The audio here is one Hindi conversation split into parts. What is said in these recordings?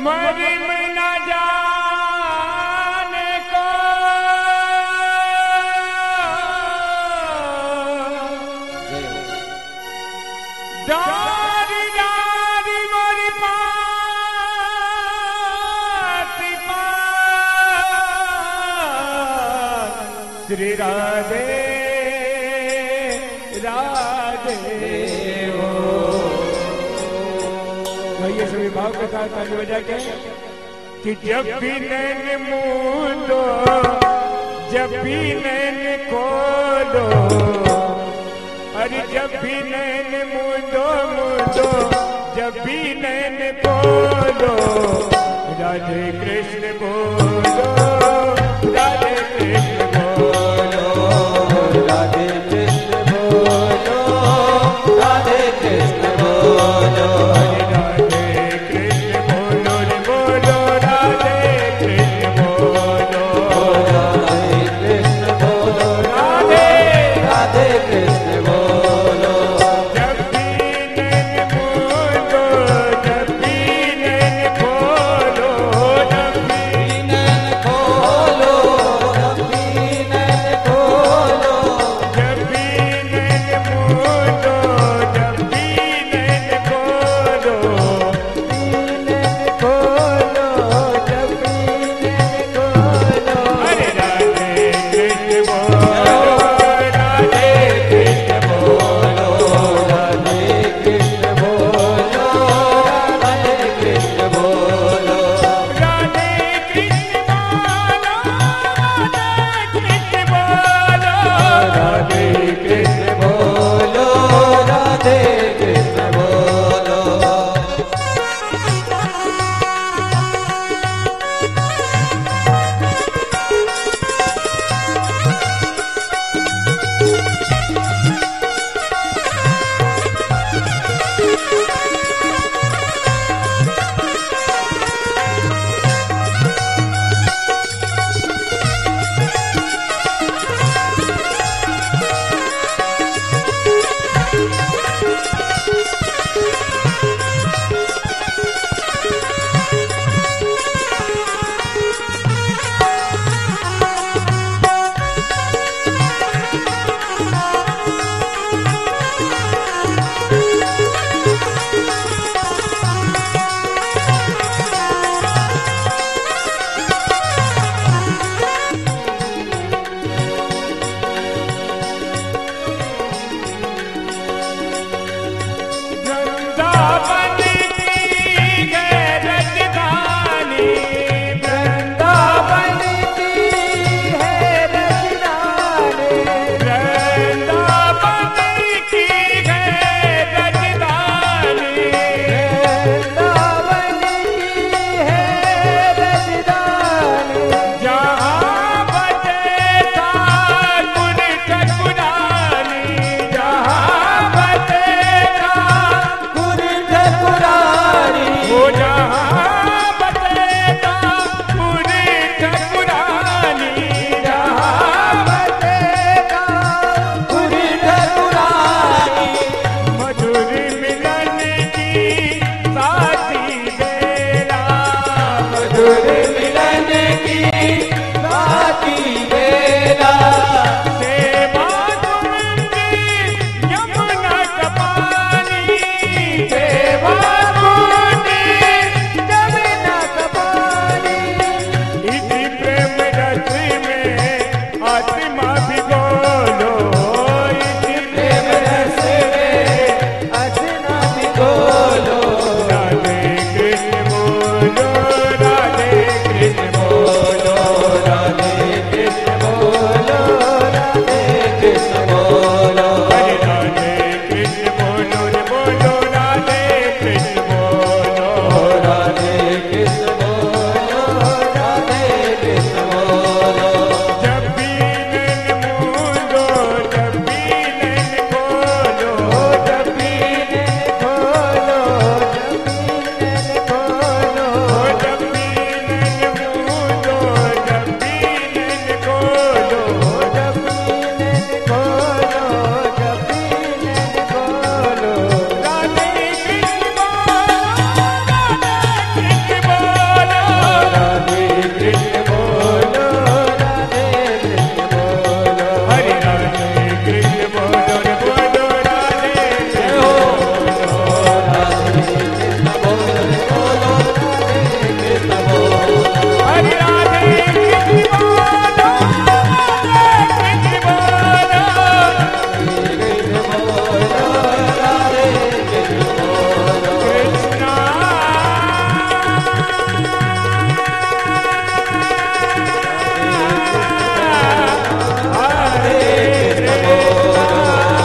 मरिम न जाने को। डारी पा श्री राधे भाव के साथ ताली बजा के कि जब भी नैन मूलो जब भी नैन खोलो अरे जब भी नैन मूलो मूलो जब भी नैन खोलो राधे कृष्ण बोलो राधे कृष्ण बोलो राधे कृष्ण बोलो Radhe Krishna Bye. good.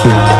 Yeah.